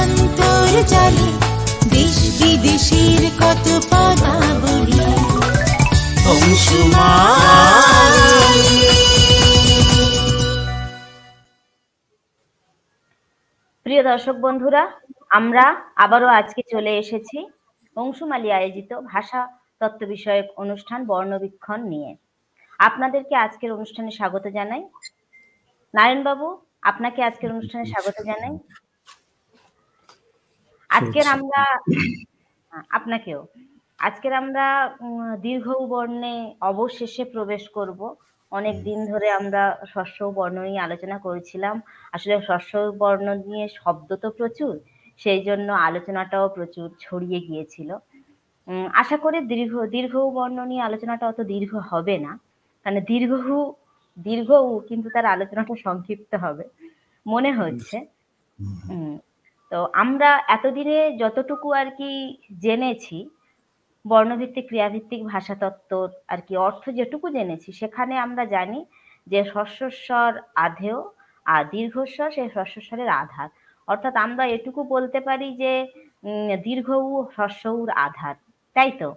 অন্তর্জালে দেশ কত পদাবলী প্রিয় দর্শক বন্ধুরা, আমরা আবারও আজকে চলে এসেছি অংশুমালি আয়োজিত ভাষা তত্ত্ব বিষয়ক অনুষ্ঠান বর্ণবীক্ষণ নিয়ে। আপনাদেরকে আজকের অনুষ্ঠানে স্বাগত জানাই। নারায়ণবাবু, আপনাকে আজকের অনুষ্ঠানে স্বাগত জানাই। আজকের আমরা আপনাকেও। আজকের আমরা দীর্ঘ বর্ণে অবশেষে প্রবেশ করব। অনেক দিন ধরে আমরা শস্য বর্ণ নিয়ে আলোচনা করেছিলাম। আসলে শস্য বর্ণ নিয়ে শব্দ তো প্রচুর সেই জন্য আলোচনাটাও প্রচুর ছড়িয়ে গিয়েছিল। আশা করি দীর্ঘ দীর্ঘ বর্ণ নিয়ে আলোচনাটা অত দীর্ঘ হবে না। কারণ দীর্ঘ দীর্ঘ কিন্তু তার আলোচনাটা সংক্ষিপ্ত হবে। মনে হচ্ছে। তো আমরা এতদিনে যতটুকু আর কি জেনেছি বর্ণভিত্তিক ক্রিয়াভিত্তিক ভাষাতত্ত্ব আর কি অর্থ যেটুকু জেনেছি সেখানে আমরা জানি যে স্বস্বস্বর আধেয় আর দীর্ঘস্বর সেই স্বস্বস্বরের আধার। অর্থাৎ আমরা এটুকু বলতে পারি যে দীর্ঘ উ হ্রস্ব উর আধার। তাই তো?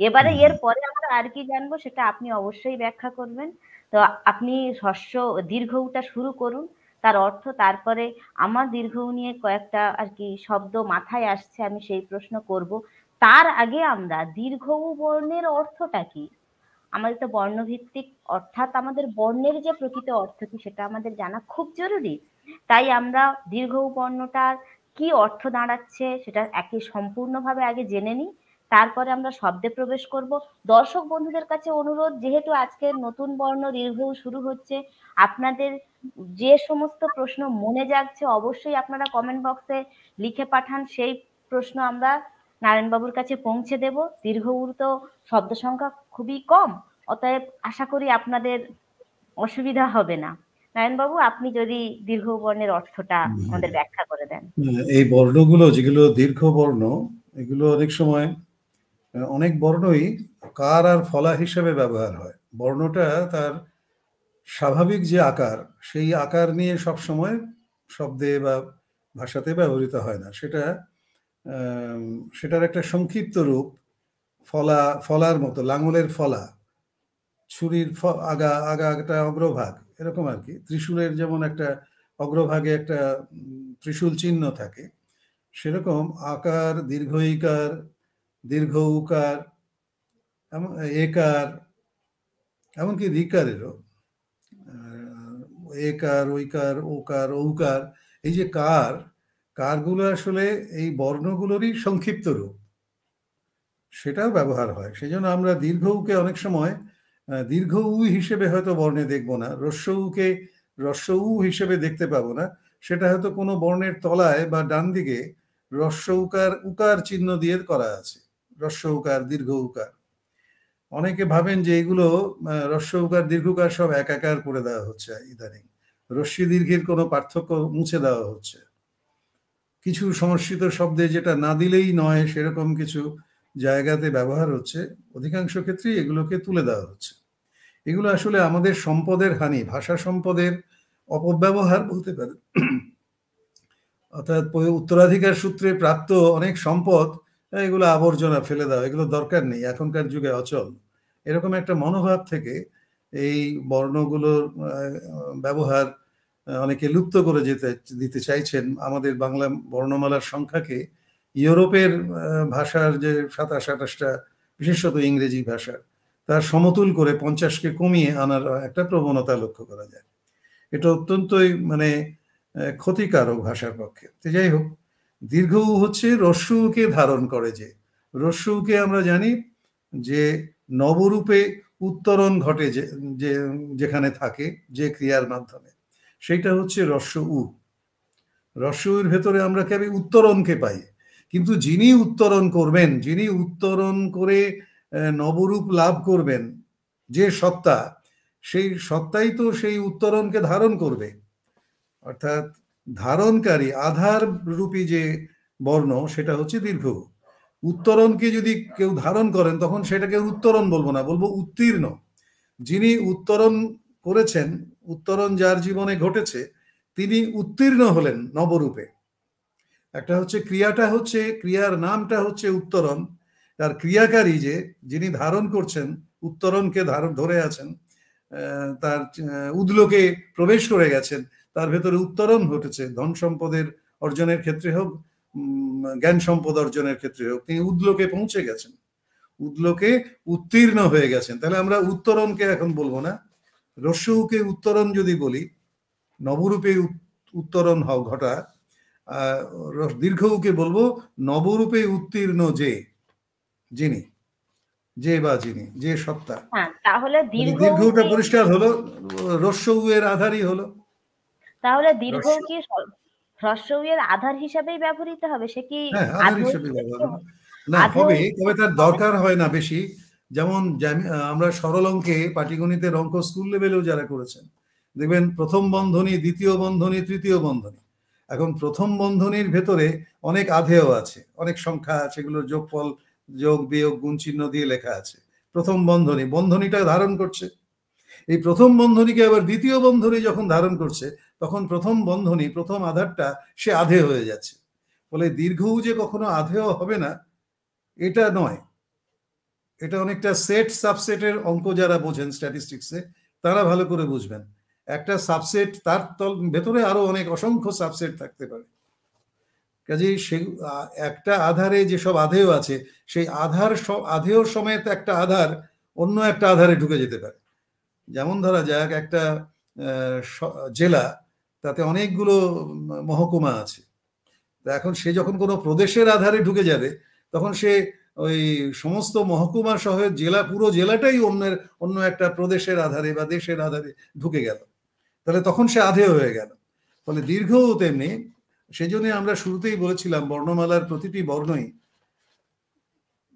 এবারে এর পরে আমরা আর কি জানব সেটা আপনি অবশ্যই ব্যাখ্যা করবেন। তো আপনি হ্রস্ব দীর্ঘ উটা শুরু করুন। তার অর্থ তারপরে আমার দীর্ঘ নিয়ে কয়েকটা আর কি শব্দ মাথায় আসছে, আমি সেই প্রশ্ন করব। তার আগে আমরা দীর্ঘ বর্ণের অর্থটা কি? আমাদের তো বর্ণভিত্তিক, অর্থাৎ আমাদের বর্ণের যে প্রকৃত অর্থ কি সেটা আমাদের জানা খুব জরুরি। তাই আমরা দীর্ঘ বর্ণটার কি অর্থ দাঁড়াচ্ছে সেটা একে সম্পূর্ণভাবে আগে জেনে নিই। তারপরে আমরা শব্দে প্রবেশ করব। দর্শক বন্ধুদের কাছে অনুরোধ, যেহেতু আজকে নতুন বর্ণ দীর্ঘ উ শুরু হচ্ছে, আপনাদের যে সমস্ত প্রশ্ন মনে জাগছে, অবশ্যই আপনারা কমেন্ট বক্সে লিখে পাঠান। সেই প্রশ্ন আমরা নারায়ণবাবুর কাছে পৌঁছে দেব। দীর্ঘ তো শব্দ সংখ্যা খুবই কম, অতএব আশা করি আপনাদের অসুবিধা হবে না। নারায়ণবাবু, আপনি যদি দীর্ঘ বর্ণের অর্থটা আমাদের ব্যাখ্যা করে দেন। এই বর্ণগুলো যেগুলো দীর্ঘ বর্ণ, এগুলো অনেক সময় অনেক বর্ণই কার আর ফলা হিসেবে ব্যবহার হয়। বর্ণটা তার স্বাভাবিক যে আকার, সেই আকার নিয়ে সব সময় শব্দে বা ভাষাতে ব্যবহৃত হয় না। সেটা সেটার একটা সংক্ষিপ্ত রূপ, ফলা, ফলার মতো, লাঙলের ফলা, ছুরির আগা আগা একটা অগ্রভাগ, এরকম আর কি। ত্রিশূলের যেমন একটা অগ্রভাগে একটা ত্রিশূল চিহ্ন থাকে, সেরকম আকার দীর্ঘ ইকার দীর্ঘ উকার, এমন- একার, এমনকি রিকারেরও একার, ঐকার, ওকার, ঔকার, এই যে কার, কারগুলো আসলে এই বর্ণগুলোরই সংক্ষিপ্ত রূপ। সেটাও ব্যবহার হয়। সেই জন্য আমরা দীর্ঘ উকে অনেক সময় দীর্ঘ উ হিসেবে হয়তো বর্ণে দেখব না, রস্য উকে রস্য উ হিসেবে দেখতে পাবো না। সেটা হয়তো কোনো বর্ণের তলায় বা ডান দিকে রস্য উকার উকার চিহ্ন দিয়ে করা আছে। রস্য উকার দীর্ঘ উকার অনেকে ভাবেন যে এগুলো রস্য উকার দীর্ঘকার সব একাকার করে দেওয়া হচ্ছে ইদানিং। রস্যি দীর্ঘের কোনো পার্থক্য মুছে দেওয়া হচ্ছে। কিছু সংস্কৃত শব্দে যেটা না দিলেই নয়, সেরকম কিছু জায়গাতে ব্যবহার হচ্ছে। অধিকাংশ ক্ষেত্রেই এগুলোকে তুলে দেওয়া হচ্ছে। এগুলো আসলে আমাদের সম্পদের হানি, ভাষা সম্পদের অপব্যবহার বলতে পারে অর্থাৎ উত্তরাধিকার সূত্রে প্রাপ্ত অনেক সম্পদ এগুলো আবর্জনা ফেলে দাও, এগুলো দরকার নেই, এখনকার যুগে অচল। এরকম একটা মনোভাব থেকে এই বর্ণগুলোর ব্যবহার অনেকে লুপ্ত করে যেতে, দিতে চাইছেন। আমাদের বাংলা বর্ণমালার সংখ্যাকে ইউরোপের ভাষার যে সাতাশ, আঠাশটা, বিশেষত ইংরেজি ভাষার, তার সমতুল করে পঞ্চাশকে কমিয়ে আনার একটা প্রবণতা লক্ষ্য করা যায়। এটা অত্যন্তই মানে ক্ষতিকারক ভাষার পক্ষে। যাই হোক দীর্ঘ হচ্ছে রস্যুকে ধারণ করে যে, রস্যুকে আমরা জানি যে নবরূপে উত্তরণ ঘটে যে যেখানে থাকে যে ক্রিয়ার মাধ্যমে। সেইটা হচ্ছে রস্য উ। রস্য উর ভেতরে আমরা কেবল উত্তরণকে পাই? কিন্তু যিনি উত্তরণ করবেন, যিনি উত্তরণ করে নবরূপ লাভ করবেন, যে সত্তা, সেই সত্তাই তো সেই উত্তরণকে ধারণ করবে। অর্থাৎ ধারণকারী, আধার রূপী যে বর্ণ, সেটা হচ্ছে দীর্ঘ। উত্তরণকে যদি কেউ ধারণ করেন, তখন সেটাকে উত্তরণ বলব না, বলব উত্তীর্ণ। যিনি উত্তরণ করেছেন, উত্তরণ যার জীবনে ঘটেছে, তিনি উত্তীর্ণ হলেন নবরূপে। একটা হচ্ছে ক্রিয়াটা হচ্ছে, ক্রিয়ার নামটা হচ্ছে উত্তরণ। আর ক্রিয়াকারী যে, যিনি ধারণ করছেন, উত্তরণকে ধারণ ধরে আছেন তার উদলোকে প্রবেশ করে গেছেন তার ভেতরে উত্তরণ ঘটেছে ধন সম্পদের অর্জনের ক্ষেত্রে হোক জ্ঞান সম্পদ অর্জনের ক্ষেত্রে হোক তিনি উদলোকে পৌঁছে গেছেন। উদলোকে উত্তীর্ণ হয়ে গেছেন। তাহলে আমরা উত্তরণকে এখন বলব না। রস্যউকে উত্তরণ যদি বলি নবরূপে উত্তরণ হও ঘটা দীর্ঘউকে বলব নবরূপে উত্তীর্ণ যে যিনি যে বা যিনি যে সত্তা। হ্যাঁ দীর্ঘটা পরিষ্কার হলো রস্যউ এর আধারই হলো। তাহলে দীর্ঘ কি আধার হিসাবেই ব্যবহৃত হবে? সে কি হ্যাঁ। না হবে তবে তার দরকার হয় না বেশি। যেমন আমরা সরল অঙ্কে পাটিগণিতের অঙ্ক স্কুল লেভেলেও যারা করেছেন দেখবেন প্রথম বন্ধনী দ্বিতীয় বন্ধনী তৃতীয় বন্ধনী। এখন প্রথম বন্ধনীর ভেতরে অনেক আধেয় আছে। অনেক সংখ্যা সেগুলোর যোগফল যোগ বিয়োগ গুণ চিহ্ন দিয়ে লেখা আছে। প্রথম বন্ধনী বন্ধনীটা ধারণ করছে। এই প্রথম বন্ধনীকে আবার দ্বিতীয় বন্ধনী যখন ধারণ করছে তখন প্রথম বন্ধনী, প্রথম আধারটা সে আধেয় হয়ে যাচ্ছে। ফলে দীর্ঘও যে কখনো আধেয় হবে না, এটা নয়। এটা অনেকটা সেট সাবসেটের অঙ্ক যারা বোঝেন স্ট্যাটিস্টিক্সে তারা ভালো করে বুঝবেন। একটা সাবসেট তার তল, ভেতরে আরও অনেক অসংখ্য সাবসেট থাকতে পারে। কাজেই সে একটা আধারে যেসব আধেয় আছে, সেই আধার আধেয় সমেত একটা আধার অন্য একটা আধারে ঢুকে যেতে পারে। যেমন ধরা যাক একটা জেলা তাতে অনেকগুলো মহকুমা আছে। এখন সে যখন কোনো প্রদেশের আধারে ঢুকে যাবে, তখন সে ওই সমস্ত মহকুমা সহ জেলা, পুরো জেলাটাই অন্যের, অন্য একটা প্রদেশের আধারে বা দেশের আধারে ঢুকে গেল। তাহলে তখন সে আধেয় হয়ে গেল। ফলে দীর্ঘও তেমনি সেই জন্য আমরা শুরুতেই বলেছিলাম, বর্ণমালার প্রতিটি বর্ণই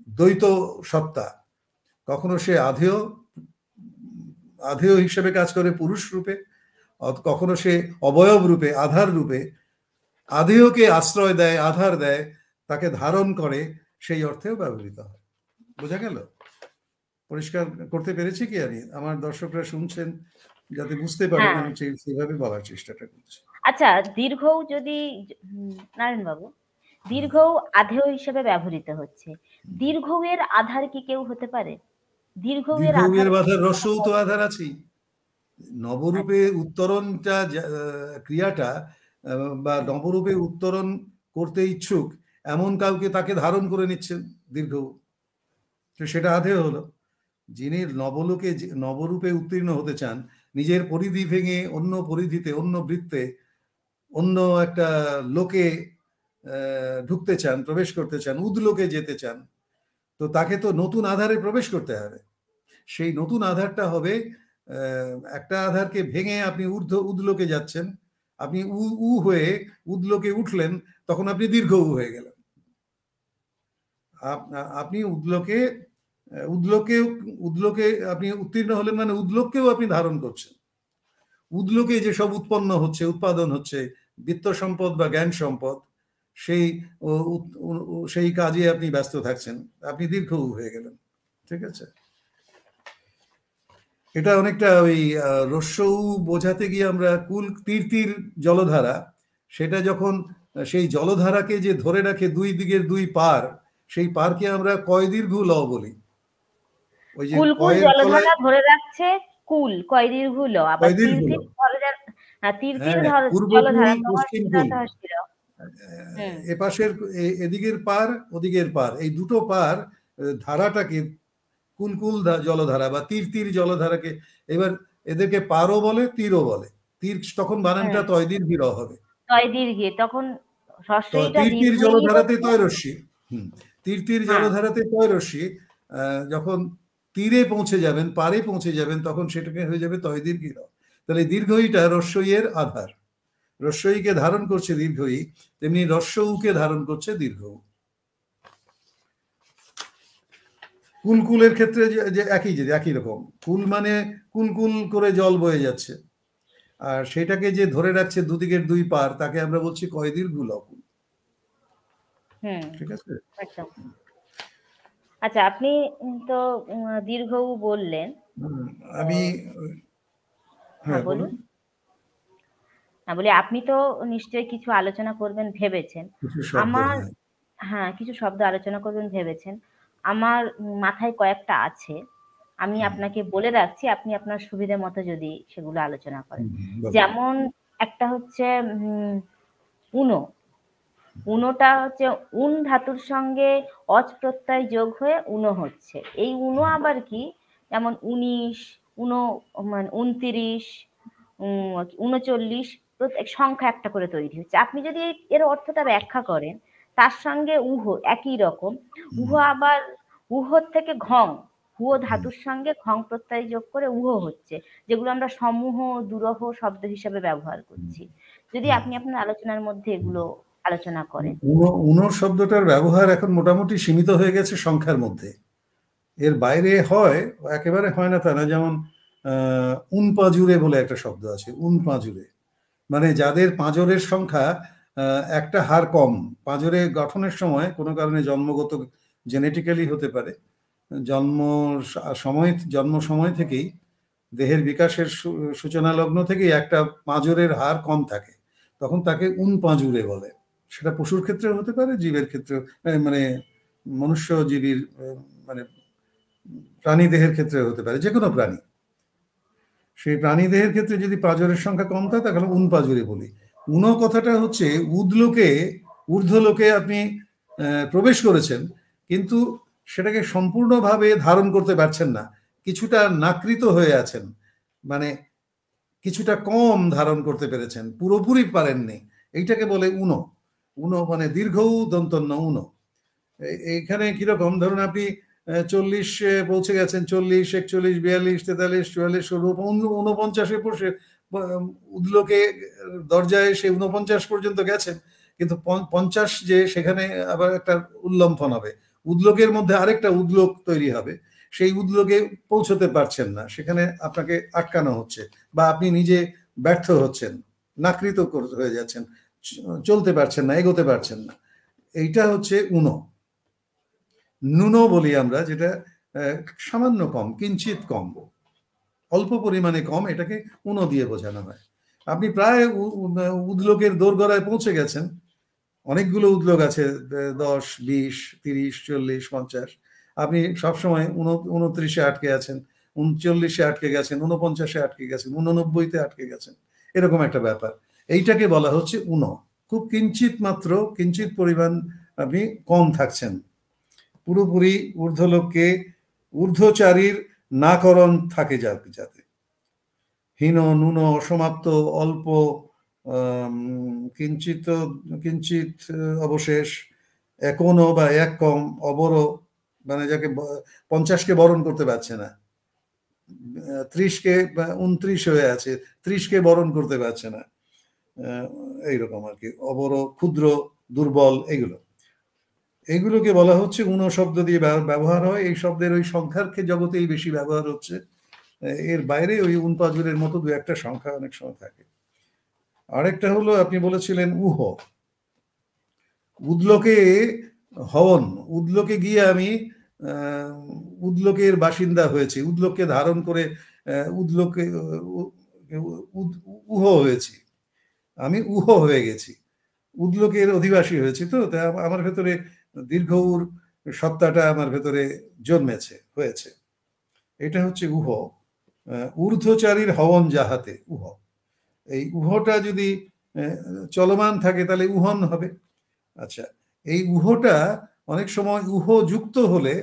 দ্বৈত সত্তা। কখনো সে আধেয় আধেয় হিসেবে কাজ করে পুরুষ রূপে কখনো সে অবয়ব রূপে আধার রূপে আধেয়কে আশ্রয় দেয় আধার দেয় তাকে ধারণ করে সেই অর্থেও ব্যবহৃত হয়। বোঝা গেল? পরিষ্কার করতে পেরেছি কি আমি আমার দর্শকরা শুনছেন যাতে বুঝতে পারেন হ্যাঁ। আমি সেইভাবে বলার চেষ্টাটা করছি। আচ্ছা দীর্ঘ যদি নারায়ণ বাবু দীর্ঘ আধেয় হিসেবে ব্যবহৃত হচ্ছে দীর্ঘ এর আধার কি কেউ হতে পারে? দীর্ঘ এর আধার রস্যও তো আধার আছেই। নবরূপে উত্তরণটা যা- ক্রিয়াটা বা নবরূপে উত্তরণ করতে ইচ্ছুক এমন কাউকে তাকে ধারণ করে নিচ্ছেন দীর্ঘ। তো সেটা আধে হলো। যিনি নবলোকে নবরূপে উত্তীর্ণ হতে চান নিজের পরিধি ভেঙে অন্য পরিধিতে অন্য বৃত্তে অন্য একটা লোকে ঢুকতে চান প্রবেশ করতে চান উদলোকে যেতে চান তো তাকে তো নতুন আধারে প্রবেশ করতে হবে। সেই নতুন আধারটা হবে একটা আধারকে ভেঙে আপনি ঊর্ধ্ব উদলোকে যাচ্ছেন, আপনি উ উ হয়ে উদলোকে উঠলেন, তখন আপনি দীর্ঘ উ হয়ে গেলেন। আপনি উদলোকে উদলোকে উদলোকে আপনি উত্তীর্ণ হলেন মানে উদলোককেও আপনি ধারণ করছেন। উদলোকে যেসব উৎপন্ন হচ্ছে, উৎপাদন হচ্ছে, বিত্ত সম্পদ বা জ্ঞান সম্পদ, সেই সেই কাজে আপনি ব্যস্ত থাকছেন, আপনি দীর্ঘ হয়ে গেলেন, ঠিক আছে? এটা অনেকটা ওই রস্য বোঝাতে গিয়ে আমরা কুল তীর তীর জলধারা সেটা যখন সেই জলধারাকে যে ধরে রাখে দুই দিকের দুই পার সেই পারকে আমরা কয় দীর্ঘ ল বলি ওই যে জলধারা ধরে রাখছে কুল কয় দীর্ঘ ল আবার তীর তীর হ্যাঁ, তীর তীর হ্যাঁ, ধর- পূর্ব জলধারা পশ্চিম সিদ্ধান্ত কুল। হচ্ছিল হুম। এ পাশের এ- এদিকের পার ওদিকের পার এই দুটো পার ধারাটাকে কুলকুল জলধারা বা তীর তীর জলধারাকে এবার এদেরকে পারও বলে তীরও বলে তীর তখন বানানটা হ্যাঁ। তয় দীর্ঘ হবে তখন তীর তীর জলধারাতে হচ্ছে। তয় রশ্মি হুম তীর তীর। জলধারাতে তয় রশ্মি আহ, যখন তীরে পৌঁছে যাবেন পারে পৌঁছে যাবেন তখন সেটাকে হয়ে যাবে তয় দীর্ঘ তাহলে দীর্ঘইটা রস্যইয়ের আধার রস্যইকে ধারণ করছে দীর্ঘই তেমনি রস্যউকে ধারণ করছে দীর্ঘ কুলকুলের ক্ষেত্রে যে- একই যে একই রকম। কুল মানে কুলকুল করে জল বয়ে যাচ্ছে। আর সেটাকে যে ধরে রাখছে দুদিকের দুই পার তাকে আমরা বলছি কয় দীর্ঘ লকুল ঠিক আছে? আচ্ছা আপনি তো দীর্ঘ বললেন। আমি হ্যাঁ হ্যাঁ বলুন। না বলি আপনি তো নিশ্চয়ই কিছু আলোচনা করবেন ভেবেছেন। আমার হ্যাঁ। হ্যাঁ কিছু শব্দ আলোচনা করবেন ভেবেছেন। আমার মাথায় কয়েকটা আছে। আমি আপনাকে বলে রাখছি আপনি আপনার সুবিধা মতো যদি সেগুলো আলোচনা করেন। যেমন একটা হচ্ছে উনো। উনোটা হচ্ছে উন ধাতুর সঙ্গে অজ প্রত্যয় যোগ হয়ে উনো হচ্ছে। এই উনো আবার কি? যেমন উনিশ উনো মানে উনতিরিশ উনচল্লিশ প্রত্যেক সংখ্যা একটা করে তৈরি হচ্ছে। আপনি যদি এর অর্থটা ব্যাখ্যা করেন তার সঙ্গে উহ একই রকম। উহ আবার উহর থেকে ঘং হুয় ধাতুর সঙ্গে ঘং প্রত্যয় যোগ করে উহ হচ্ছে যেগুলো আমরা সমূহ দুরহ শব্দ হিসাবে ব্যবহার করছি। যদি আপনি আপনার আলোচনার মধ্যে এগুলো আলোচনা করেন। উনো উনো শব্দটার ব্যবহার এখন মোটামুটি সীমিত হয়ে গেছে সংখ্যার মধ্যে। এর বাইরে হয় একেবারে হয় না তা না যেমন উন পাঁজুরে বলে একটা শব্দ আছে উন পাঁজুরে। মানে যাদের পাঁজরের সংখ্যা একটা হার কম পাঁজরে গঠনের সময় কোনো কারণে জন্মগত জেনেটিক্যালি হতে পারে। জন্ম সময় জন্ম সময় থেকেই দেহের বিকাশের সূচনা লগ্ন থেকেই একটা পাঁজরের হার কম থাকে। তখন তাকে উন পাঁজুরে বলে। সেটা পশুর ক্ষেত্রেও হতে পারে, জীবের ক্ষেত্রে মানে মনুষ্য জীবীর মানে প্রাণী দেহের ক্ষেত্রে হতে পারে যে কোনো প্রাণী। সেই প্রাণী দেহের ক্ষেত্রে যদি পাঁজরের সংখ্যা কম থাকে, তাহলে উন পাঁজরে বলি। উনো কথাটা হচ্ছে, উদলোকে, ঊর্ধ্বলোকে আপনি প্রবেশ করেছেন কিন্তু সেটাকে সম্পূর্ণভাবে ধারণ করতে পারছেন না। কিছুটা নাকৃত হয়ে আছেন। মানে কিছুটা কম ধারণ করতে পেরেছেন। পুরোপুরি পারেননি। এইটাকে বলে উনো। উনো মানে দীর্ঘ দন্তন্য উনো। এইখানে কীরকম? ধরুন আপনি চল্লিশ পৌঁছে গেছেন। চল্লিশ একচল্লিশ বিয়াল্লিশ তেতাল্লিশ চুয়াল্লিশ উনপঞ্চাশে বসে আহ, উদলোকে দরজায় সে উনপঞ্চাশ পর্যন্ত গেছেন। কিন্তু পঞ্চ- পঞ্চাশ যে সেখানে আবার একটা উল্লম্ফন হবে। উদলোকের মধ্যে আরেকটা উদলোক তৈরি হবে। সেই উদলোকে পৌঁছতে পারছেন না। সেখানে আপনাকে আটকানো হচ্ছে বা আপনি নিজে ব্যর্থ হচ্ছেন, নাকৃত হয়ে যাচ্ছেন চলতে পারছেন না, এগোতে পারছেন না। এইটা হচ্ছে উনো। নুনো বলি আমরা যেটা সামান্য কম, কিঞ্চিত কম। অল্প পরিমাণে কম, এটাকে উনো দিয়ে বোঝানো হয়। আপনি প্রায় উদলোকের দোরগড়ায় পৌঁছে গেছেন। অনেকগুলো উদ্যোগ আছে দশ, বিশ, তিরিশ, চল্লিশ, পঞ্চাশ। আপনি সবসময় উন- উনত্রিশে আটকে আছেন, উনচল্লিশে আটকে গেছেন, উনপঞ্চাশে আটকে গেছেন, উননব্বইতে আটকে গেছেন। এরকম একটা ব্যাপার। এইটাকে বলা হচ্ছে উনো। খুব কিঞ্চিত মাত্র, কিঞ্চিত পরিমাণ আপনি কম থাকছেন। পুরোপুরি ঊর্ধ্বলোককে ঊর্ধ্বচারীর নাকরণ থাকে যাতে যাতে। হীন, নুন, অসমাপ্ত, অল্প কিঞ্চিত কিঞ্চিত অবশেষ এখনও বা এক কম অবর মানে যাকে পঞ্চাশকে বরণ করতে পারছে না। ত্রিশকে উনত্রিশ হয়ে আছে, ত্রিশকে বরণ করতে পারছে না। এইরকম আর কি অবর ক্ষুদ্র, দুর্বল এগুলো এইগুলোকে বলা হচ্ছে উন শব্দ দিয়ে ব্যবহার হয়। এই শব্দের ওই সংখ্যার ক্ষে- জগতেই বেশি ব্যবহার হচ্ছে। এর বাইরে ওই উনপাজুরের মতো দু একটা সংখ্যা অনেক সময় থাকে। আরেকটা হলো, আপনি বলেছিলেন উহ। উদলোকে হওন, উদলোকে গিয়ে আমি উদলোকের বাসিন্দা হয়েছি, উদলোককে ধারণ করে উদলোকে উহ হয়েছি। আমি উহ হয়ে গেছি। উদলোকের অধিবাসী হয়েছি তো, তা আমার ভেতরে দীর্ঘ উর সত্তাটা আমার ভেতরে জন্মেছে, হয়েছে। এটা হচ্ছে উহ। ঊর্ধ্বচারীর হবন যাহাতে, উহ। এই উহটা যদি চলমান থাকে তাহলে উহন হবে। আচ্ছা এই উহটা অনেক সময় উহ যুক্ত হলে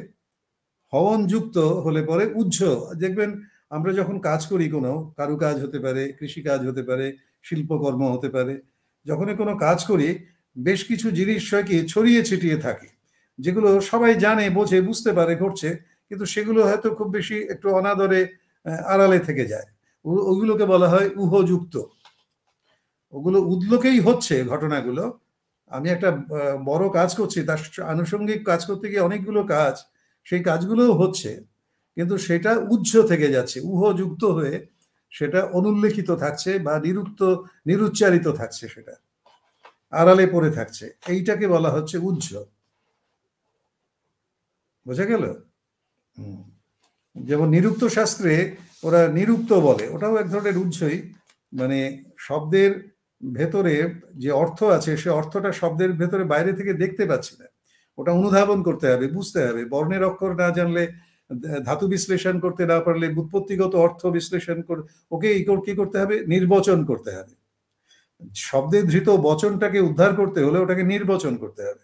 হবন যুক্ত হলে পরে উজ্জ দেখবেন, আমরা যখন কাজ করি কোনো, কারুকাজ হতে পারে, কৃষিকাজ হতে পারে, শিল্পকর্ম হতে পারে, যখনই কোনো কাজ করি, বেশ কিছু জিনিস হয় কি ছড়িয়ে ছিটিয়ে থাকে, যেগুলো সবাই জানে, বোঝে, বুঝতে পারে, ঘটছে, কিন্তু সেগুলো হয়তো খুব বেশি একটু অনাদরে আড়ালে থেকে যায়। ওগুলোকে বলা হয় উহযুক্ত। ওগুলো উদ্লোকেই হচ্ছে ঘটনাগুলো। আমি একটা বড় কাজ করছি, তার আনুষঙ্গিক কাজ করতে গিয়ে অনেকগুলো কাজ, সেই কাজগুলোও হচ্ছে। কিন্তু সেটা উজ্জ থেকে যাচ্ছে, উহযুক্ত হয়ে সেটা অনুল্লেখিত থাকছে বা নিরুক্ত, নিরুচ্চারিত থাকছে সেটা। আড়ালে পড়ে থাকছে, এইটাকে বলা হচ্ছে উজ্জ বোঝা গেল। যেমন নিরুক্ত শাস্ত্রে ওরা নিরুক্ত বলে, ওটাও এক ধরনের উজ্জই মানে শব্দের ভেতরে যে অর্থ আছে, সে অর্থটা শব্দের ভেতরে বাইরে থেকে দেখতে পাচ্ছি না। ওটা অনুধাবন করতে হবে, বুঝতে হবে। বর্ণের অক্ষর না জানলে, ধাতু বিশ্লেষণ করতে না পারলে, উৎপত্তিগত অর্থ বিশ্লেষণ করে, ওকে কি করতে হবে? নির্বাচন করতে হবে। শব্দে ধৃত বচনটাকে উদ্ধার করতে হলে ওটাকে নির্বাচন করতে হবে।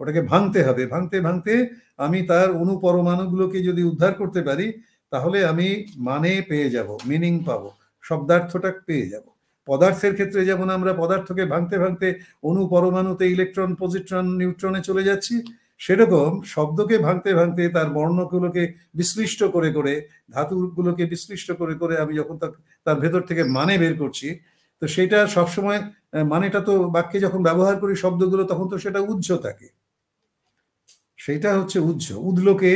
ওটাকে ভাঙতে হবে। ভাঙতে ভাঙতে আমি তার অনুপরমাণুগুলোকে যদি উদ্ধার করতে পারি, তাহলে আমি মানে পেয়ে যাব মিনিং পাবো, শব্দার্থটা পেয়ে যাব। পদার্থের ক্ষেত্রে যেমন আমরা পদার্থকে ভাঙতে ভাঙতে অনুপরমাণুতে ইলেকট্রন পজিট্রন নিউট্রনে চলে যাচ্ছি, সেরকম শব্দকে ভাঙতে ভাঙতে তার বর্ণগুলোকে বিশ্লিষ্ট করে করে, ধাতুগুলোকে বিশ্লিষ্ট করে করে আমি যখন তার ভেতর থেকে মানে বের করছি, তো সেটা সবসময় মানেটা তো বাক্যে যখন ব্যবহার করি শব্দগুলো তখন তো সেটা উজ্জ থাকে। সেটা হচ্ছে উজ্জ উদলোকে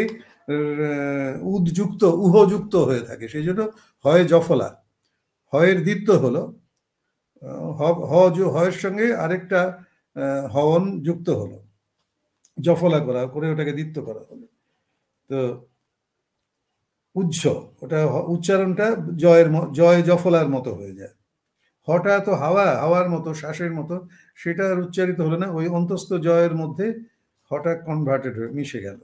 উদযুক্ত, উহযুক্ত হয়ে থাকে, সেই জন্য হয় জফলা, হয়ের দ্বিত্ব হলো হ হয়ের সঙ্গে আরেকটা হওয়ন যুক্ত হলো। জফলা করা, করে ওটাকে দ্বিত্ব করা হলো। তো উজ্জ ওটা উচ্চারণটা জয়ের জয় জফলার মতো হয়ে যায়। তো হাওয়া, হাওয়ার মতো, শ্বাসের মতো, সেটা আর উচ্চারিত হলো না। ওই অন্তস্থ জয়ের মধ্যে হটা কনভার্টেড হয়ে মিশে গেল।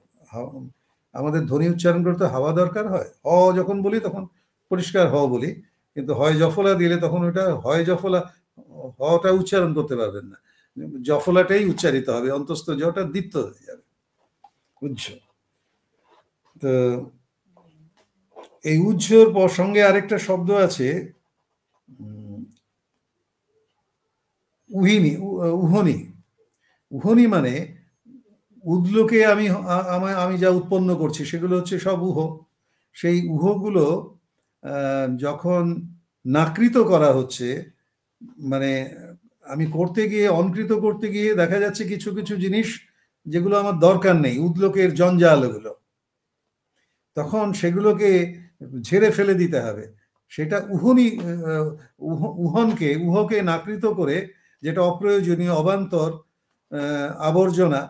আমাদের ধ্বনি উচ্চারণ করতে হাওয়া দরকার হয়। হ যখন বলি, তখন পরিষ্কার হ বলি। কিন্তু হয় জফলা দিলে তখন ওটা হয় জফলা হটা উচ্চারণ করতে পারবেন না। জফলাটাই উচ্চারিত হবে, অন্তস্থ জটা দ্বিত্ব হয়ে যাবে। উজ্জ তো এই উজ্জর সঙ্গে আরেকটা শব্দ আছে উহিনী উহনি। উহনি মানে উদলোকে আমি আমি যা উৎপন্ন করছি, সেগুলো হচ্ছে সব উহ। সেই উহগুলো যখন নাকৃত করা হচ্ছে মানে আমি করতে গিয়ে, অনকৃত করতে গিয়ে দেখা যাচ্ছে কিছু কিছু জিনিস যেগুলো আমার দরকার নেই, উদলোকের জঞ্জাল এগুলো। তখন সেগুলোকে ঝেড়ে ফেলে দিতে হবে। সেটা উহনি উহনকে, উহকে নাকৃত করে যেটা অপ্রয়োজনীয়, অবান্তর আবর্জনা,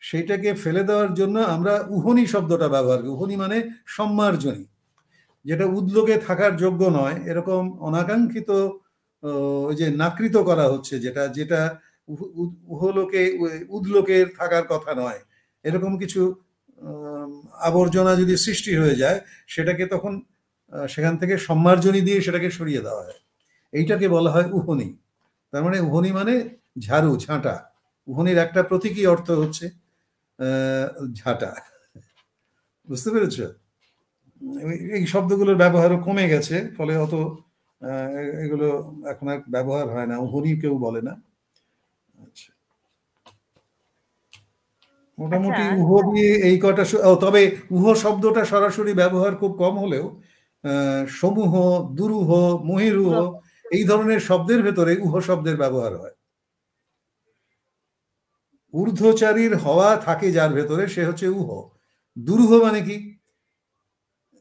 সেটাকে ফেলে দেওয়ার জন্য আমরা উহনি শব্দটা ব্যবহার করি। উহনি মানে সম্মার্জনী। যেটা উদ্লোকে থাকার যোগ্য নয়, এরকম অনাকাঙ্ক্ষিত ওই যে নাকৃত করা হচ্ছে যেটা যেটা উহলোকে উদ্লোকের থাকার কথা নয়। এরকম কিছু আবর্জনা যদি সৃষ্টি হয়ে যায়, সেটাকে তখন সেখান থেকে সম্মার্জনী দিয়ে সেটাকে সরিয়ে দেওয়া হয়। এইটাকে বলা হয় উহনি। তার মানে উহনি মানে ঝাড়ু, ঝাঁটা। উহনির একটা প্রতীকী অর্থ হচ্ছে ঝাঁটা। বুঝতে পেরেছ? এই শব্দগুলোর ব্যবহারও কমে গেছে ফলে অত এগুলো এখন আর ব্যবহার হয় না উহনি কেউ বলে না। আচ্ছা। মোটামুটি আচ্ছা, উহ দিয়ে এই কটা তবে উহ শব্দটা সরাসরি ব্যবহার খুব কম হলেও সমূহ দুরুহ মহিরুহ এই ধরনের শব্দের ভেতরে উহ শব্দের ব্যবহার হয়। ঊর্ধ্বচারীর হওয়া থাকে যার ভেতরে সে হচ্ছে উহ। দুরুহ মানে কি?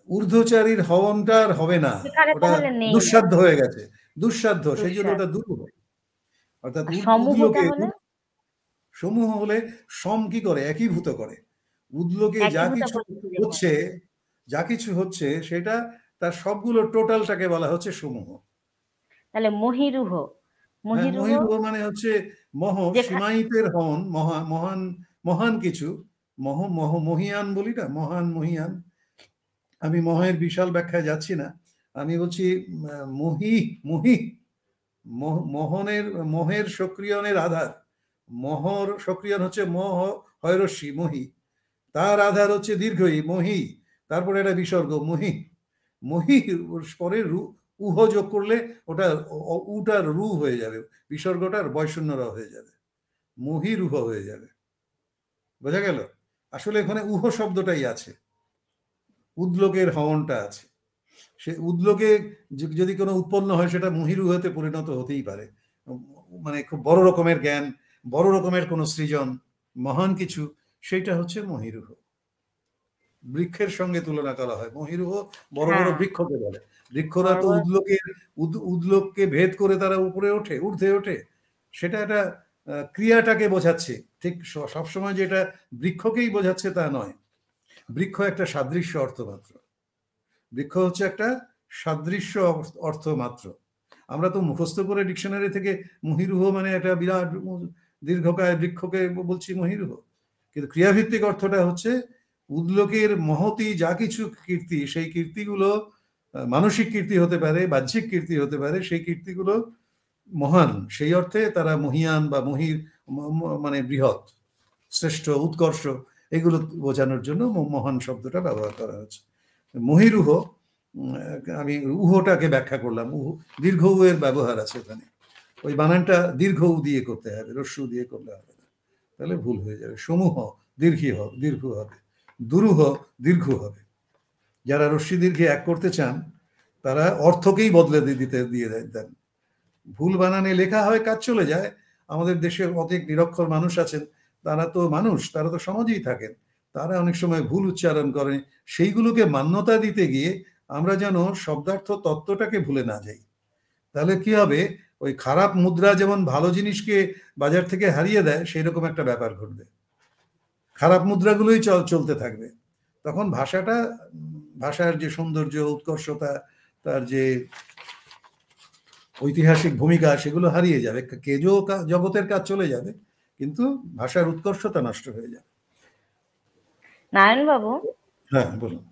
ঊর্ধ্বচারীর হবনটা আর হবে না। ওটা দুঃসাধ্য হয়ে গেছে। দুঃসাধ্য সেই জন্য ওটা দুরূহ অর্থাৎ উদ্লোকে সমূহ হলে সম কি করে? একীভূত করে। উদ্লোকে যা কিছু হচ্ছে যা কিছু হচ্ছে সেটা তার সবগুলো টোটালটাকে বলা হচ্ছে সমূহ। তাহলে মহিরুহ। হ্যাঁ, মহিরুহ মানে হচ্ছে মহ সীমাইতের হন মহা মহান মহান কিছু। মহ মহ মহিয়ান বলি না মহান মহিয়ান। আমি মহের বিশাল ব্যাখ্যায় যাচ্ছি না। আমি বলছি মহি মহি মোহনের, মহের সক্রিয়নের আধার। মহর সক্রিয়ন হচ্ছে মহ হৈরস্বী মহি। তার আধার হচ্ছে দীর্ঘই মহি। তারপরে একটা বিসর্গ, মহি। মহি পরে রু, উহ যোগ করলে ওটা উটার রু হয়ে যাবে। বিসর্গটার বয়শূন্যরা হয়ে যাবে। মহিরুহ হয়ে যাবে। বোঝা গেল? আসলে এখানে উহ শব্দটাই আছে। উদ্লোকের হওনটা আছে। সে উদ্লোকে যদি কোনো উৎপন্ন হয় সেটা মহিরুহতে পরিণত হতেই পারে। মানে খুব বড় রকমের জ্ঞান বড় রকমের কোনো সৃজন মহান কিছু সেটা হচ্ছে মহিরুহ বৃক্ষের সঙ্গে তুলনা করা হয়। মহিরুহ বড় বড় হ্যাঁ। বৃক্ষকে বলে। বৃক্ষরা তো উদ্লোকের উদ্লোককে ভেদ করে তারা উপরে ওঠে ঊর্ধ্বে ওঠে। সেটা একটা ক্রিয়াটাকে বোঝাচ্ছে। ঠিক সবসময় যে এটা বৃক্ষকেই বোঝাচ্ছে তা নয়। বৃক্ষ একটা সাদৃশ্য অর্থ মাত্র বৃক্ষ হচ্ছে একটা সাদৃশ্য অর্থ মাত্র আমরা তো মুখস্থ করে ডিকশনারি থেকে মহিরুহ মানে একটা বিরাট দীর্ঘকায় বৃক্ষকে বলছি মহিরুহ। কিন্তু ক্রিয়াভিত্তিক অর্থটা হচ্ছে উদ্লোকের মহতি যা কিছু কীর্তি, সেই কীর্তিগুলো মানসিক কীর্তি হতে পারে, বাহ্যিক কীর্তি হতে পারে, সেই কীর্তিগুলো মহান। সেই অর্থে তারা মহিয়ান বা মহির মানে বৃহৎ, শ্রেষ্ঠ, উৎকর্ষ। এগুলো বোঝানোর জন্য মহান শব্দটা ব্যবহার করা হয়েছে। মহিরুহ আমি উহটাকে ব্যাখ্যা করলাম, উহ, দীর্ঘ এর ব্যবহার আছে ওখানে ওই বানানটা দীর্ঘ উ দিয়ে করতে হবে, রস্যু দিয়ে করলে হবে না। তাহলে ভুল হয়ে যাবে। সমূহ দীর্ঘী হবে, দীর্ঘ হবে। দুরূহ দীর্ঘ হবে। যারা রশ্মি দীর্ঘে এক করতে চান, তারা অর্থকেই বদলে দিতে, দিয়ে দেন। ভুল বানানে লেখা হয়, কাজ চলে যায়। আমাদের দেশে অনেক নিরক্ষর মানুষ আছেন তারা তো মানুষ, তারা তো সমাজেই থাকেন। তারা অনেক সময় ভুল উচ্চারণ করেন সেইগুলোকে মান্যতা দিতে গিয়ে আমরা যেন শব্দার্থ তত্ত্বটাকে ভুলে না যাই। তাহলে কি হবে? ওই খারাপ মুদ্রা যেমন ভালো জিনিসকে বাজার থেকে হারিয়ে দেয় সেই রকম একটা ব্যাপার ঘটবে। খারাপ মুদ্রাগুলোই চল চলতে থাকবে। তখন ভাষাটা, ভাষার যে সৌন্দর্য, উৎকর্ষতা, তার যে ঐতিহাসিক ভূমিকা, সেগুলো হারিয়ে যাবে। কেজো জগতের কাজ চলে যাবে। কিন্তু ভাষার উৎকর্ষতা নষ্ট হয়ে যাবে। নারায়ণ বাবু হ্যাঁ বলুন।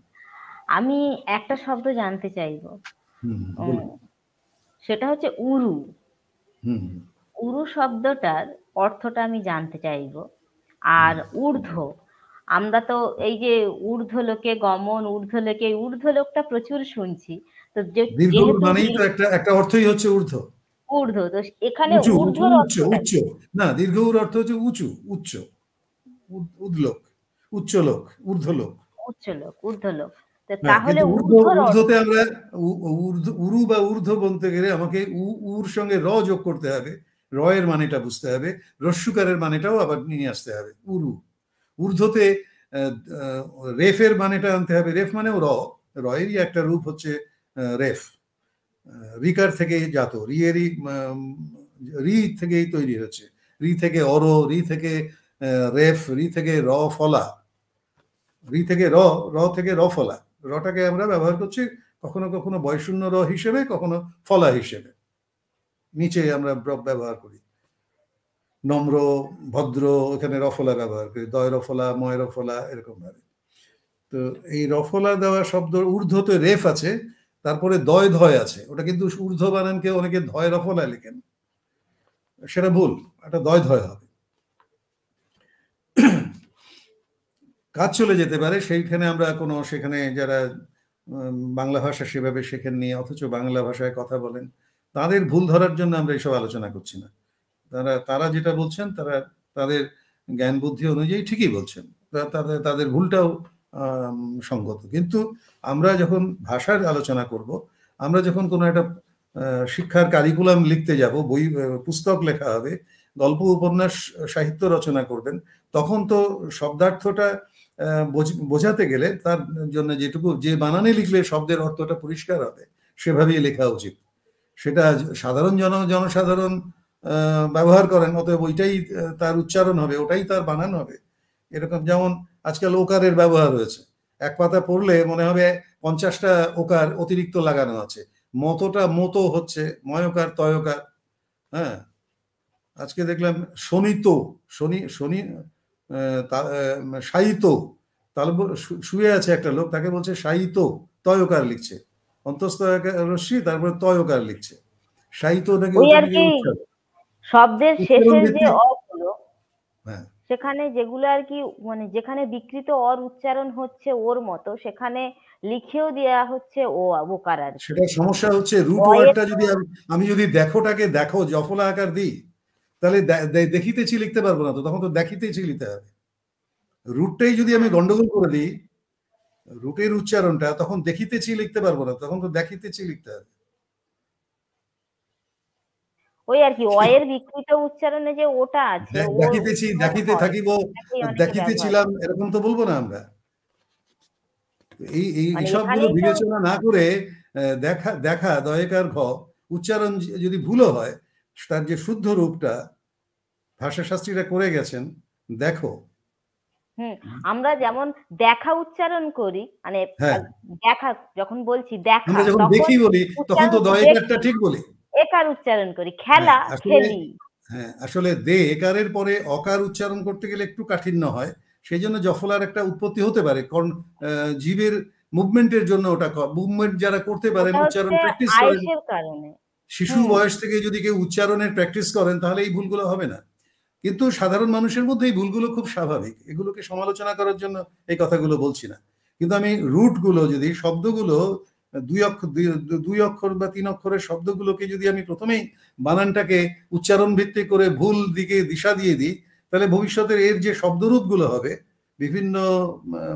আমি একটা শব্দ জানতে চাইব। সেটা হচ্ছে উরু। উরু শব্দটার অর্থটা আমি জানতে চাইব। আর ঊর্ধ্ব। আমরা তো এই যে ঊর্ধ্ব লোকে গমন ঊর্ধ্ব লোকে ঊর্ধ্ব লোকটা প্রচুর শুনছি। তো মানেই তো একটা একটা অর্থই হচ্ছে ঊর্ধ্ব। ঊর্ধ্ব তো এখানে ঊর্ধ্ব উচ্চ উচ্চ। না দীর্ঘ অর্থ হচ্ছে উঁচু উচ্চ। উদ্লোক উচ্চ লোক ঊর্ধ্ব লোক উচ্চ লোক ঊর্ধ্ব লোক তাহলে ঊর্ধ্বতে আমরা উরু বা ঊর্ধ্ব বলতে গেলে আমাকে উর সঙ্গে র যোগ করতে হবে। রয়ের মানেটা বুঝতে হবে রস্যুকারের মানেটাও আবার নিয়ে আসতে হবে উরু। ঊর্ধ্বতে রেফের মানেটা আনতে হবে রেফ মানেও র রয়েরই একটা রূপ হচ্ছে রেফ। রিকার থেকে জাত, রিয়েরই রি থেকেই তৈরি হচ্ছে। রি থেকে অর, রি থেকে রেফ, রি থেকে র ফলা। রি থেকে র র থেকে র ফলা। রটাকে আমরা ব্যবহার করছি কখনো কখনো বয়শূন্য র হিসেবে, কখনো ফলা হিসেবে। নিচে আমরা ব্যবহার করি। নম্র, ভদ্র এখানে রফলা ব্যবহার করি। দয় রফলা ময় রফলা এরকম ভাবে। তো এই রফলা দেওয়া শব্দ ঊর্ধ্বতে রেফ আছে তারপরে দয় ধয় আছে। ওটা কিন্তু ঊর্ধ্ব বানানকে অনেকে ধয় রফলা লেখেন। সেটা ভুল একটা দয় ধয় হবে। কাজ চলে যেতে পারে, সেইখানে আমরা কোনো, সেখানে যারা বাংলা ভাষা সেভাবে শেখেননি অথচ বাংলা ভাষায় কথা বলেন, তাদের ভুল ধরার জন্য আমরা এইসব আলোচনা করছি না। তারা তারা যেটা বলছেন, তারা, তাদের জ্ঞান বুদ্ধি অনুযায়ী ঠিকই বলছেন। তাদের তাদের ভুলটাও সঙ্গত। কিন্তু আমরা যখন ভাষার আলোচনা করব, আমরা যখন কোনো একটা শিক্ষার কারিকুলাম লিখতে যাব, বই পুস্তক লেখা হবে, গল্প, উপন্যাস, সাহিত্য রচনা করবেন, তখন তো শব্দার্থটা বোঝাতে গেলে তার জন্য যেটুকু, যে বানানে লিখলে শব্দের অর্থটা পরিষ্কার হবে, সেভাবেই লেখা উচিত। সেটা সাধারণ জন, জনসাধারণ ব্যবহার করেন, অতএব ওইটাই তার উচ্চারণ হবে, ওটাই তার বানান হবে। এরকম যেমন আজকাল ওকারের ব্যবহার হয়েছে এক পাতা পড়লে মনে হবে পঞ্চাশটা ওকার অতিরিক্ত লাগানো আছে। মতোটা মতো হচ্ছে ময়কার তয়কার হ্যাঁ? আজকে দেখলাম শনিত শনি শনি সাহিত তাহলে শুয়ে আছে একটা লোক তাকে বলছে সাহিত তয়কার লিখছে। অন্তস্থ রশ্মি তারপরে তয়কার লিখছে। সাহিত্য নাকি শব্দের শেষের যে অগুলো সেখানে যেগুলো আর কি মানে যেখানে বিকৃত অর উচ্চারণ হচ্ছে ওর মতো সেখানে লিখেও দেওয়া হচ্ছে ও ওকার আর সেটা সমস্যা হচ্ছে রুট ওয়ার্ডটা যদি আমি যদি দেখোটাকে দেখো জফলা আকার দিই তাহলে দেখিতেছি লিখতে পারব না তো তখন তো দেখিতেছি লিখতে হবে। রুটটাই যদি আমি গন্ডগোল করে দিই রুটের উচ্চারণটা তখন দেখিতেছি লিখতে পারব না তখন তো দেখিতেছি লিখতে হবে। ওই আর কি অয়ের বিকৃত উচ্চারণে যে ওটা আছে দেখিতেছি দেখিতে থাকিব দেখিতেছিলাম এরকম তো বলব না আমরা। এই এই মানে সবগুলো বিবেচনা না করে দেখা দেখা দয়কার ঘ উচ্চারণ যদি ভুলও হয় তার যে শুদ্ধ রূপটা ভাষাশাস্ত্রীরা করে গেছেন দেখো। হুম আমরা যেমন দেখা উচ্চারণ করি মানে দেখা যখন বলছি দেখা যখন দেখি বলি তখন তো দয়কারটা ঠিক বলি। একার উচ্চারণ করি খেলা হ্যাঁ, খেলি। হ্যাঁ আসলে দে একারের পরে অকার উচ্চারণ করতে গেলে একটু কাঠিন্য হয় সেই জন্য জফলার একটা উৎপত্তি হতে পারে কারণ জীবের মুভমেন্টের জন্য ওটা মুভমেন্ট যারা করতে পারেন ওটা উচ্চারণ প্র্যাকটিস করেন। শিশু বয়স থেকে যদি কেউ উচ্চারণের প্র্যাকটিস করেন তাহলে এই ভুলগুলো হবে না। কিন্তু সাধারণ মানুষের মধ্যে এই ভুলগুলো খুব স্বাভাবিক এগুলোকে সমালোচনা করার জন্য এই কথাগুলো বলছি না। কিন্তু আমি রুটগুলো যদি শব্দগুলো দুই অক্ষর দুই- অক্ষর বা তিন অক্ষরের শব্দগুলোকে যদি আমি প্রথমেই বানানটাকে উচ্চারণ ভিত্তিক করে ভুল দিকে দিশা দিয়ে দিই, তাহলে ভবিষ্যতের এর যে শব্দরূপগুলো হবে, বিভিন্ন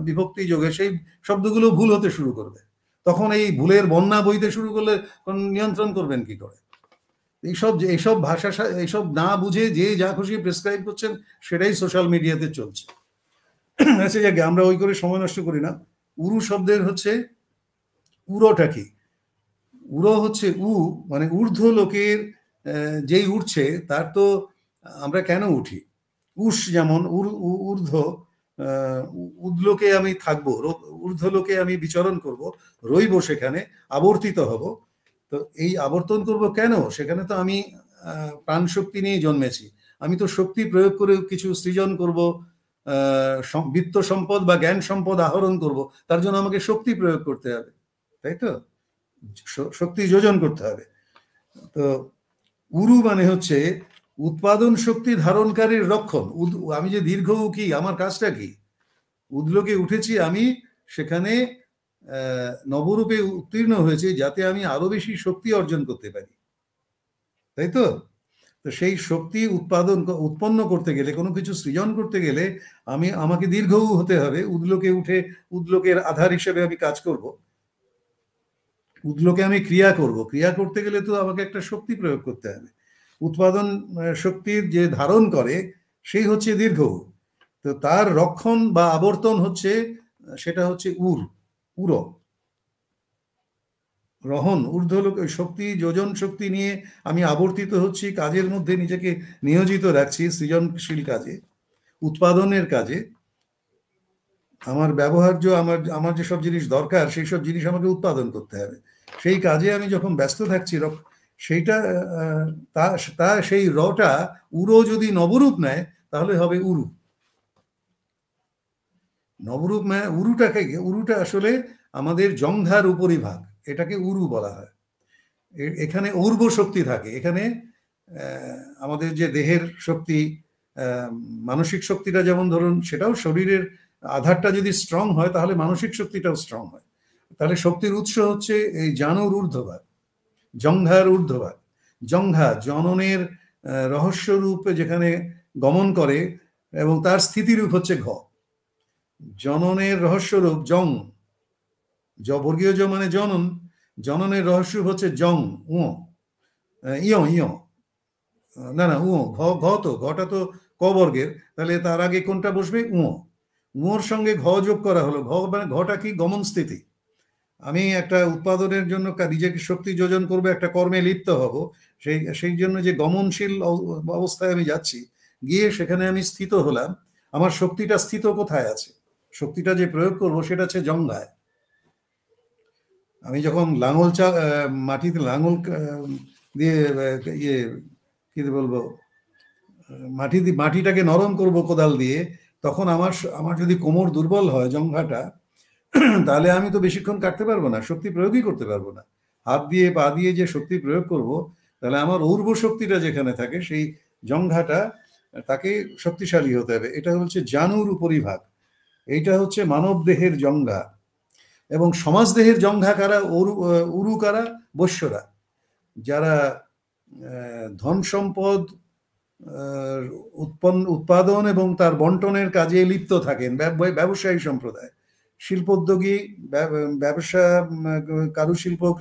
বিভক্তি যোগে সেই শব্দগুলো ভুল হতে শুরু করবে। তখন এই ভুলের বন্যা বইতে শুরু করলে নিয়ন্ত্রণ করবেন কি করে? এইসব এইসব ভাষা, এইসব না বুঝে যে যা খুশি প্রেসক্রাইব করছেন, সেটাই সোশ্যাল মিডিয়াতে চলছে। আচ্ছা আমরা ওই করে সময় নষ্ট করি না। উরু শব্দের হচ্ছে উড়োটা কি? উড়ো হচ্ছে উ মানে ঊর্ধ্ব লোকের যেই উঠছে তার তো আমরা কেন উঠি? উষ যেমন ঊর্ধ্ব উদ্লোকে আমি থাকব, রো- ঊর্ধ্বলোকে আমি বিচরণ করব, রইব সেখানে, আবর্তিত হব। তো এই আবর্তন করব কেন? সেখানে তো আমি প্রাণ শক্তি নিয়ে জন্মেছি। আমি তো শক্তি প্রয়োগ করে কিছু সৃজন করব বিত্ত সম্পদ বা জ্ঞান সম্পদ আহরণ করব, তার জন্য আমাকে শক্তি প্রয়োগ করতে হবে। তাই তো? শক্তি যোজন করতে হবে। তো উরু মানে হচ্ছে উৎপাদন শক্তি ধারণকারীর রক্ষণ। আমি যে দীর্ঘ কি, আমার কাজটা কি? উদ্লোকে উঠেছি আমি, সেখানে নবরূপে উত্তীর্ণ হয়েছে যাতে আমি আরও বেশি শক্তি অর্জন করতে পারি। তাই তো? তো সেই শক্তি উৎপাদন উৎপন্ন করতে গেলে, কোনো কিছু সৃজন করতে গেলে, আমি, আমাকে দীর্ঘ হতে হবে। উদ্লোকে উঠে উদ্লোকের আধার হিসেবে আমি কাজ করব। উদ্লোকে আমি ক্রিয়া করব। ক্রিয়া করতে গেলে তো আমাকে একটা শক্তি প্রয়োগ করতে হবে। উৎপাদন শক্তির যে ধারণ করে, সেই হচ্ছে দীর্ঘ তো তার রক্ষণ বা আবর্তন হচ্ছে, সেটা হচ্ছে উর উর। রহন ঊর্ধ্বলোক শক্তি, যোজন শক্তি নিয়ে আমি আবর্তিত হচ্ছি, কাজের মধ্যে নিজেকে নিয়োজিত রাখছি সৃজনশীল কাজে, উৎপাদনের কাজে। আমার ব্যবহার্য, আমার আমার যেসব জিনিস দরকার সেই সব জিনিস আমাকে উৎপাদন করতে হবে। সেই কাজে আমি যখন ব্যস্ত থাকছি সেইটা তা তা সেই রটা উড়ো যদি নবরূপ নেয়, তাহলে হবে উরু। নবরূপ নেয় উরুটাকে, উরুটা আসলে আমাদের জংঘার উপরিভাগ, এটাকে উরু বলা হয়। এখানে ঊর্ব শক্তি থাকে, এখানে আমাদের যে দেহের শক্তি মানসিক শক্তিটা যেমন ধরুন, সেটাও শরীরের আধারটা যদি স্ট্রং হয়, তাহলে মানসিক শক্তিটাও স্ট্রং হয়। তাহলে শক্তির উৎস হচ্ছে এই জানুর ঊর্ধ্বভাগ জংঘার ঊর্ধ্বভাগ। জংঘা জননের আহ, রহস্যরূপে যেখানে গমন করে এবং তার স্থিতিরূপ হচ্ছে ঘ। জননের রহস্যরূপ জং। জ বর্গীয় জ মানে জনন জননের রহস্য হচ্ছে জং উ। ইয় ইয়। না না উ ঘ ঘ তো ঘটা তো ক বর্গের তাহলে তার আগে কোনটা বসবে? উ। উঁর সঙ্গে ঘ যোগ করা হলো। ঘ মানে ঘটা কি? গমন স্থিতি। আমি একটা উৎপাদনের জন্য নিজেকে শক্তি যোজন করব, একটা কর্মে লিপ্ত হব। সেই সেই জন্য যে গমনশীল অব- অবস্থায় আমি যাচ্ছি, গিয়ে সেখানে আমি স্থিত হলাম। আমার শক্তিটা স্থিত কোথায় আছে? শক্তিটা যে প্রয়োগ করব সেটা হচ্ছে জঙ্গায় আমি যখন লাঙল চা মাটিতে লাঙল দিয়ে ইয়ে কি বলব মাটি মাটিটাকে নরম করব কোদাল দিয়ে, তখন আমার আমার যদি কোমর দুর্বল হয় জঙ্ঘাটা তাহলে আমি তো বেশিক্ষণ কাটতে পারব না, শক্তি প্রয়োগই করতে পারব না। হাত দিয়ে, পা দিয়ে যে শক্তি প্রয়োগ করব, তাহলে আমার ঊর্ব শক্তিটা যেখানে থাকে, সেই জঙ্ঘাটা তাকে শক্তিশালী হতে হবে। এটা হচ্ছে জানুর উপরিভাগ। এইটা হচ্ছে মানব দেহের জঙ্ঘা। এবং সমাজ দেহের জঙ্ঘা কারা? উরু কারা? বৈশ্যরা। যারা ধন সম্পদ উৎপন্ন, উৎপাদন এবং তার বন্টনের কাজে লিপ্ত থাকেন ব্যবসায়ী সম্প্রদায়। শিল্পোদ্যোগী, ব্যব- ব্যবসা কারুশিল্প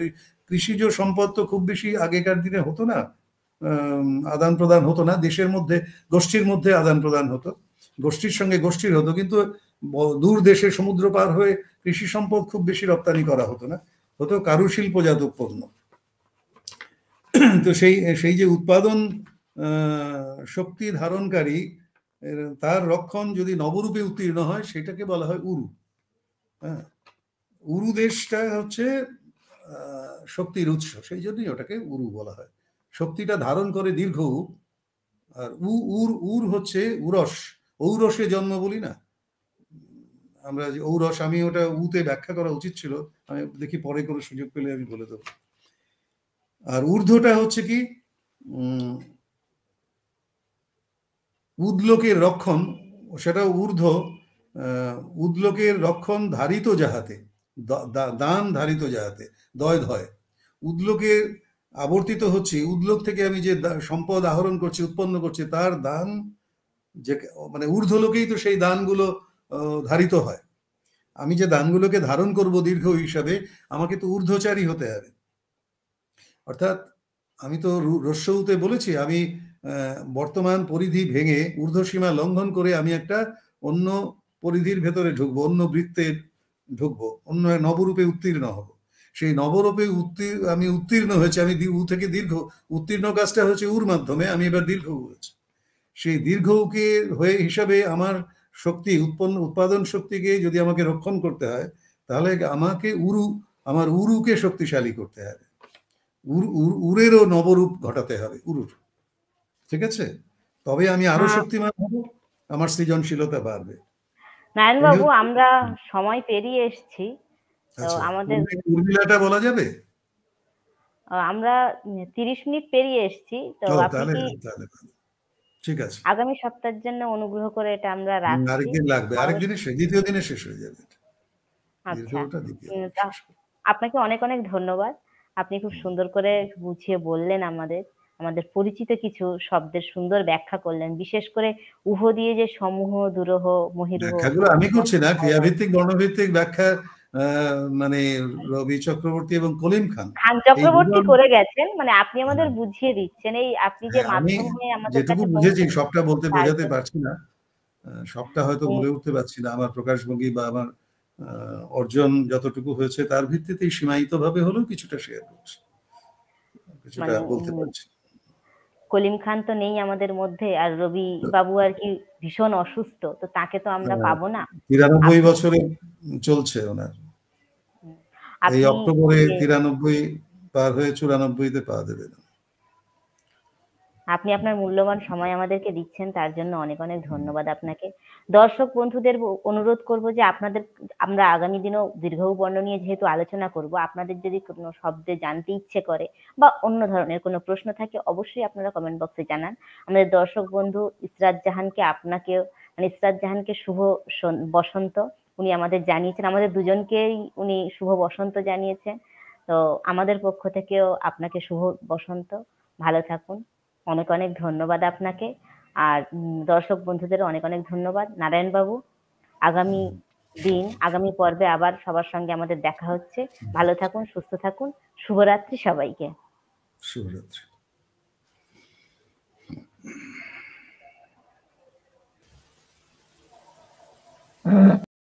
কৃষিজ সম্পদ তো খুব বেশি আগেকার দিনে হতো না। আদান প্রদান হতো না। দেশের মধ্যে, গোষ্ঠীর মধ্যে আদান প্রদান হতো। গোষ্ঠীর সঙ্গে গোষ্ঠীর হতো। কিন্তু দূর দেশে সমুদ্র পার হয়ে কৃষি সম্পদ খুব বেশি রপ্তানি করা হতো না। হতো কারুশিল্প কারুশিল্পজাত পণ্য। তো সেই সেই যে উৎপাদন শক্তি ধারণকারী তার রক্ষণ যদি নবরূপে উত্তীর্ণ হয়, সেটাকে বলা হয় উরু। হ্যাঁ উরু দেশটা হচ্ছে শক্তির উৎস, সেই জন্যই ওটাকে উরু বলা হয়। শক্তিটা ধারণ করে দীর্ঘ আর উ, উর উর হচ্ছে উরস। ঔরসে জন্ম বলি না? আমরা যে ঔরস, আমি ওটা উতে ব্যাখ্যা করা উচিত ছিল। আমি দেখি পরে কোনো সুযোগ পেলে আমি বলে দেবো। আর ঊর্ধ্বটা হচ্ছে কি উদ্লোকের রক্ষণ সেটা ঊর্ধ্ব। উদ্লোকের রক্ষণ ধারিত যাহাতে দান ধারিত যাহাতে, দয় ধয়। উদ্লোকে আবর্তিত হচ্ছে, উদ্লোক থেকে আমি যে সম্পদ আহরণ করছি, উৎপন্ন করছি, তার দান যে মানে ঊর্ধ্বলোকেই তো সেই দানগুলো ধারিত হয়। আমি যে দানগুলোকে ধারণ করব দীর্ঘ হিসাবে, আমাকে তো ঊর্ধ্বচারী হতে হবে। অর্থাৎ আমি তো রস্যউতে বলেছি, আমি বর্তমান পরিধি ভেঙে ঊর্ধ্বসীমা লঙ্ঘন করে আমি একটা অন্য পরিধির ভেতরে ঢুকবো অন্য বৃত্তে ঢুকবো অন্য নবরূপে উত্তীর্ণ হব। সেই নবরূপে উত্তীর আমি উত্তীর্ণ হয়েছে আমি উ থেকে দীর্ঘ উত্তীর্ণ কাজটা হচ্ছে উর মাধ্যমে আমি এবার দীর্ঘ হয়েছে। সেই দীর্ঘ উকে হয়ে হিসাবে আমার শক্তি উৎপন্ন উৎপাদন শক্তিকে যদি আমাকে রক্ষণ করতে হয় তাহলে আমাকে উরু আমার উরুকে শক্তিশালী করতে হবে। উর- উর- উরেরও নবরূপ ঘটাতে হবে উরুর। ঠিক আছে? তবে আমি আরও হ্যাঁ। শক্তিমান হব আমার সৃজনশীলতা বাড়বে। নারায়ণবাবু আমরা সময় পেরিয়ে এসেছি তো আচ্ছা আমাদের- উর্মিলাটা বলা যাবে? আমরা তিরিশ মিনিট পেরিয়ে এসেছি তো আপনি ঠিক আছে। আগামী সপ্তাহের জন্য অনুগ্রহ করে এটা আমরা রাখছি। আরেকদিন লাগবে আরেকদিনে শেষ দ্বিতীয় দিনে শেষ হয়ে যাবে আচ্ছা আপনাকে অনেক অনেক ধন্যবাদ। আপনি খুব সুন্দর করে বুঝিয়ে বললেন আমাদের। আমাদের পরিচিত কিছু শব্দের সুন্দর ব্যাখ্যা করলেন। বিশেষ করে উহ দিয়ে যে সমূহ দুরহ মহিরুহ আমি করছি না। ক্রিয়াভিত্তিক বর্ণভিত্তিক ব্যাখ্যা মানে রবি চক্রবর্তী এবং কলিম খান। খান চক্রবর্তী করে গেছেন। মানে আপনি আমাদের বুঝিয়ে দিচ্ছেন। এই আপনি যে হ্যাঁ, আমি আমাদের যেটুকু বুঝেছি সবটা বলতে বোঝাতে পারছি না। সবটা হয়তো হুম। বলে উঠতে পারছি না। আমার প্রকাশভঙ্গি বা আমার অর্জন যতটুকু হয়েছে তার ভিত্তিতেই সীমায়িত ভাবে হলেও কিছুটা শেয়ার করছি। কিছুটা মানে, বলতে পারছি কলিম খান তো নেই আমাদের মধ্যে আর রবি বাবু আর কি ভীষণ অসুস্থ তো তাকে তো আমরা হ্যাঁ। পাবো না। তিরানব্বই বছরে চলছে ওনার। এই অক্টোবরে তিরানব্বই পার হয়ে চুরানব্বইতে পা দেবে না আপনি আপনার মূল্যবান সময় আমাদেরকে দিচ্ছেন, তার জন্য অনেক অনেক ধন্যবাদ আপনাকে। দর্শক বন্ধুদের অনুরোধ করব যে আপনাদের, আমরা আগামী দিনেও দীর্ঘ বর্ণ নিয়ে যেহেতু আলোচনা করব, আপনাদের যদি কোনো শব্দে জানতে ইচ্ছে করে বা অন্য ধরনের কোনো প্রশ্ন থাকে, অবশ্যই আপনারা কমেন্ট বক্সে জানান। আমাদের দর্শক বন্ধু ইসরাত জাহানকে আপনাকেও মানে ইসরাত জাহানকে শুভ সন- বসন্ত, উনি আমাদের জানিয়েছেন, আমাদের দুজনকেই উনি শুভ বসন্ত জানিয়েছেন। তো আমাদের পক্ষ থেকেও আপনাকে শুভ বসন্ত। ভালো থাকুন। অনেক অনেক ধন্যবাদ আপনাকে। আর দর্শক বন্ধুদেরও অনেক অনেক ধন্যবাদ। নারায়ণ বাবু আগামী দিন আগামী পর্বে আবার সবার সঙ্গে আমাদের দেখা হচ্ছে। ভালো থাকুন সুস্থ থাকুন। শুভরাত্রি সবাইকে। শুভরাত্রি।